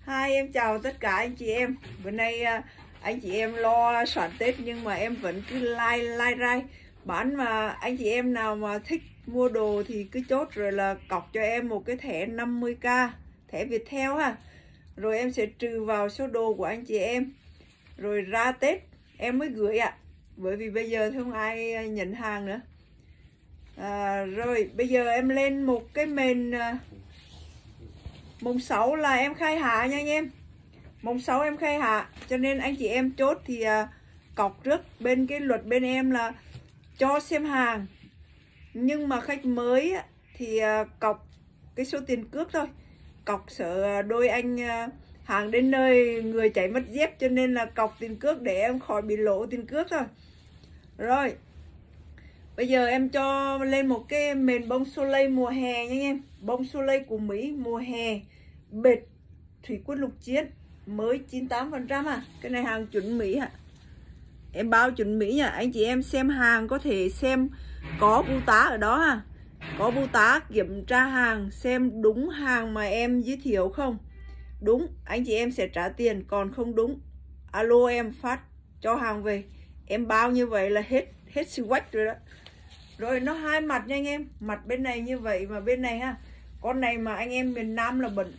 Hai em chào tất cả anh chị em. Bữa nay à, anh chị em lo soạn Tết nhưng mà em vẫn cứ like like rai Bán mà anh chị em nào mà thích mua đồ thì cứ chốt rồi là cọc cho em một cái thẻ 50k Thẻ Viettel ha. Rồi em sẽ trừ vào số đồ của anh chị em. Rồi ra Tết em mới gửi ạ. Bởi vì bây giờ không ai nhận hàng nữa. À, Rồi bây giờ em lên một cái mền à, mùng 6 là em khai hạ nha anh em. Mùng 6 em khai hạ cho nên anh chị em chốt thì à, cọc trước bên cái luật bên em là cho xem hàng. Nhưng mà khách mới thì à, cọc cái số tiền cước thôi. Cọc sợ đôi anh à, hàng đến nơi người chảy mất dép cho nên là cọc tiền cước để em khỏi bị lỗ tiền cước thôi. Rồi bây giờ em cho lên một cái mền bông soleil mùa hè nha anh em. Bông soleil của Mỹ, mùa hè, bệt, thủy quân lục chiến, mới 98% à. Cái này hàng chuẩn Mỹ ạ. À. em bao chuẩn Mỹ nha anh chị em xem hàng có thể xem có bưu tá ở đó ha có bưu tá kiểm tra hàng, xem đúng hàng mà em giới thiệu không? Đúng, anh chị em sẽ trả tiền, còn không đúng, alo em phát cho hàng về. Em bao như vậy là hết hết sự quách rồi đó rồi nó hai mặt nha anh em. Mặt bên này như vậy mà bên này ha. Con này mà anh em miền Nam là bẩn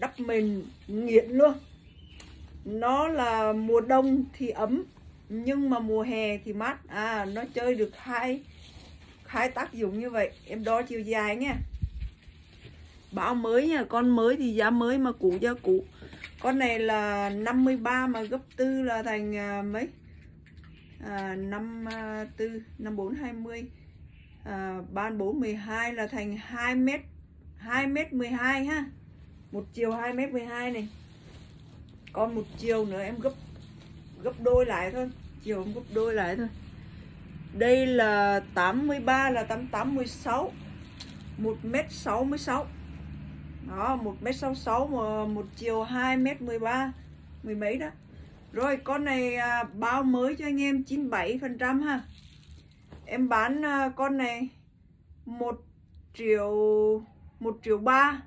đắp mình nghiện luôn. Nó là mùa đông thì ấm nhưng mà mùa hè thì mát. À nó chơi được hai hai tác dụng như vậy. Em đo chiều dài nha. Báo mới nha con mới thì giá mới mà cũ giá cũ. Con này là 53 mà gấp tư là thành à, mấy? À, 54 54 20 à, 34 12 là thành 2 m 2 m 12 ha. Một chiều 2 m 12 này. Còn một chiều nữa em gấp gấp đôi lại thôi. Chiều em gấp đôi lại thôi. Đây là 83 là 88 16 1m66 đó 1m66 mà một chiều 2m13 mười mấy đó. Rồi con này à, bao mới cho anh em 97 phần trăm ha em bán à, con này một triệu một triệu ba.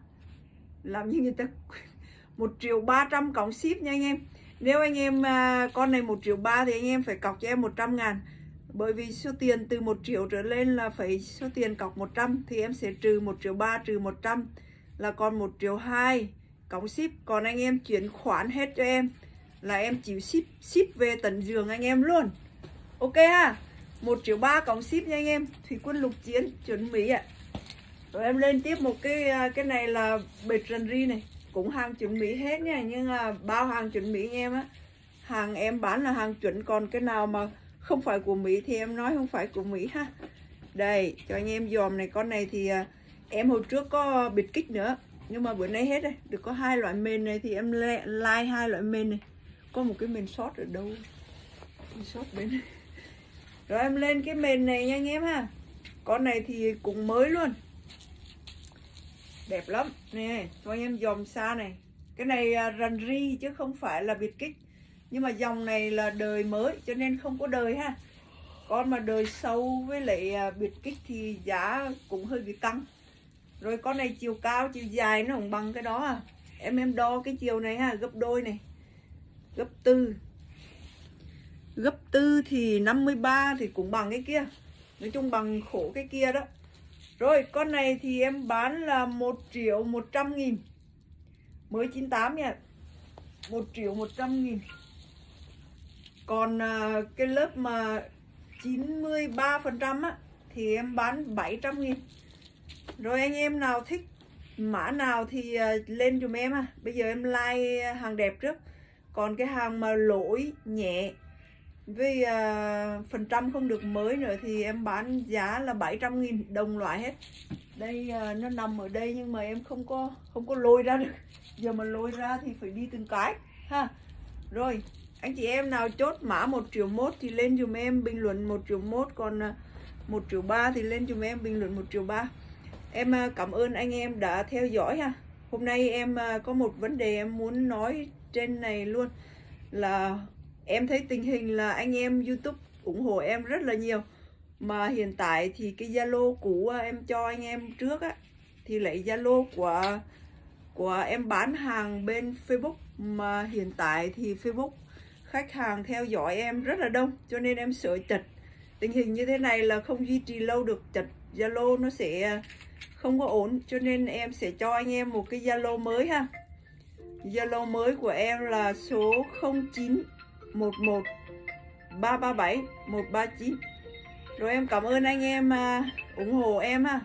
Làm như người ta một triệu ba trăm cộng ship nha anh em. Nếu anh em à, con này một triệu ba thì anh em phải cọc cho em 100 ngàn. Bởi vì số tiền từ 1 triệu trở lên là phải số tiền cọc 100 thì em sẽ trừ 1 triệu 3 trừ 100 là còn 1 triệu 2 cộng ship. Còn anh em chuyển khoản hết cho em là em chịu ship ship về tận giường anh em luôn. Ok ha? 1 triệu 3 cộng ship nha anh em. Thủy quân lục chiến, chuẩn mỹ ạ. Rồi em lên tiếp một cái à, cái này là bệt rần ri này. Cũng hàng chuẩn mỹ hết nha, nhưng là bao hàng chuẩn mỹ anh em á. Hàng em bán là hàng chuẩn, còn cái nào mà không phải của mỹ thì em nói không phải của mỹ ha. Đây, cho anh em dòm này, con này thì à, em hồi trước có bịt kích nữa, nhưng mà bữa nay hết rồi được có hai loại mền này thì em like hai loại mền này. Có một cái mền sót ở đâu? Sót bên này rồi em lên cái mền này nha anh em ha. Con này thì cũng mới luôn. Đẹp lắm. Nè, cho anh em dòm xa này. Cái này à, rần ri chứ không phải là biệt kích. Nhưng mà dòng này là đời mới, cho nên không có đời ha. Con mà đời sâu với lại à, biệt kích thì giá cũng hơi bị căng. Rồi con này chiều cao, chiều dài nó không bằng cái đó à. Em em đo cái chiều này ha, gấp đôi này. Gấp tư gấp tư thì 53 thì cũng bằng cái kia. Nói chung bằng khổ cái kia đó. Rồi con này thì em bán là 1 triệu 100 nghìn. Mới 98 nha. 1 triệu 100 nghìn. Còn à, cái lớp mà 93% á thì em bán 700 nghìn. Rồi anh em nào thích mã nào thì à, lên dùm em ha. Bây giờ em like hàng đẹp trước. Còn cái hàng mà lỗi nhẹ vì uh, à, phần trăm không được mới nữa thì em bán giá là 700 nghìn đồng loại hết. Đây uh, nó nằm ở đây nhưng mà em không có không có lôi ra được. Giờ mà lôi ra thì phải đi từng cái ha. Rồi anh chị em nào chốt mã 1 triệu mốt thì lên dùm em bình luận 1 triệu mốt còn à, 1 triệu 3 thì lên dùm em bình luận 1 triệu 3 em uh, cảm ơn anh em đã theo dõi ha. Hôm nay em uh, có một vấn đề em muốn nói trên này luôn là em thấy tình hình là anh em YouTube ủng hộ em rất là nhiều. Mà hiện tại thì cái Zalo cũ à, em cho anh em trước á, thì lấy Zalo của của em bán hàng bên Facebook. Mà hiện tại thì Facebook, khách hàng theo dõi em rất là đông, cho nên em sợ chật. Tình hình như thế này là không duy trì lâu được, chật Zalo nó sẽ không có ổn, cho nên em sẽ cho anh em một cái Zalo mới ha. Zalo mới của em là số 11 337 139 rồi em cảm ơn anh em uh, ủng hộ em ha.